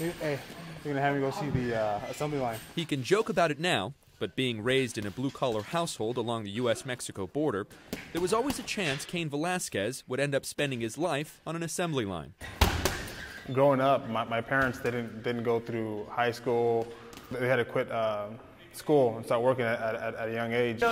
Hey, you're gonna have me go see the uh, assembly line. He can joke about it now, but being raised in a blue collar household along the U.S. Mexico border, there was always a chance Cain Velasquez would end up spending his life on an assembly line. Growing up, my, my parents didn't didn't go through high school. They had to quit uh, school and start working at, at, at a young age.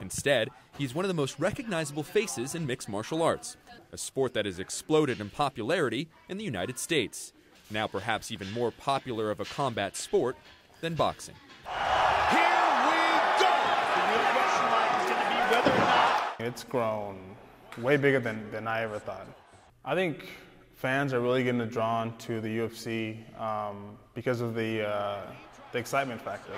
Instead, he's one of the most recognizable faces in mixed martial arts, a sport that has exploded in popularity in the United States. Now, perhaps even more popular of a combat sport than boxing. Here we go! It's grown way bigger than, than I ever thought. I think fans are really getting drawn to the UFC um, because of the, uh, the excitement factor.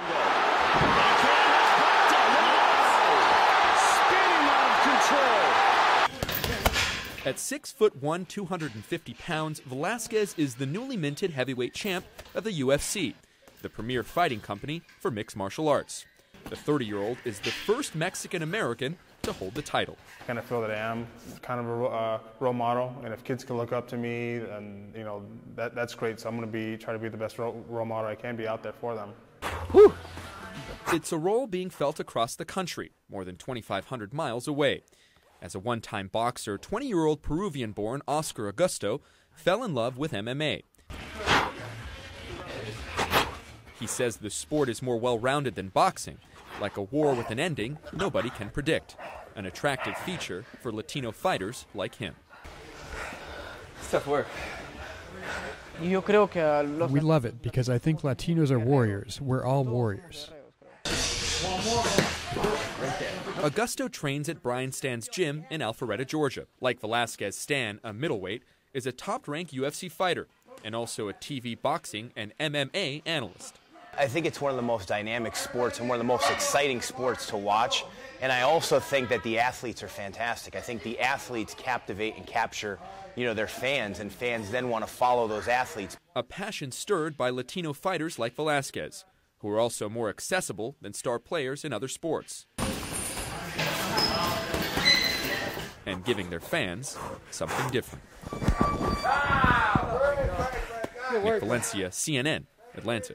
At 6 foot 1, 250 pounds, Velasquez is the newly minted heavyweight champ of the UFC, the premier fighting company for mixed martial arts. The 30 year old is the first Mexican American to hold the title. I kind of feel that I am kind of a uh, role model, and if kids can look up to me, and you know that that's great. So I'm going to be try to be the best role, role model I can be out there for them. Whew. It's a role being felt across the country, more than 2,500 miles away. As a one time boxer, 20 year old Peruvian born Oscar Augusto fell in love with MMA. He says the sport is more well rounded than boxing. Like a war with an ending, nobody can predict. An attractive feature for Latino fighters like him. It's tough work. We love it because I think Latinos are warriors. We're all warriors. Augusto trains at Brian Stann's gym in Alpharetta, Georgia. Like Velasquez, Stan, a middleweight, is a top ranked UFC fighter and also a TV boxing and MMA analyst. I think it's one of the most dynamic sports and one of the most exciting sports to watch. And I also think that the athletes are fantastic. I think the athletes captivate and capture, you know, their fans, and fans then want to follow those athletes. A passion stirred by Latino fighters like Velasquez, who are also more accessible than star players in other sports. And giving their fans something different. Nick Valencia, CNN, Atlanta.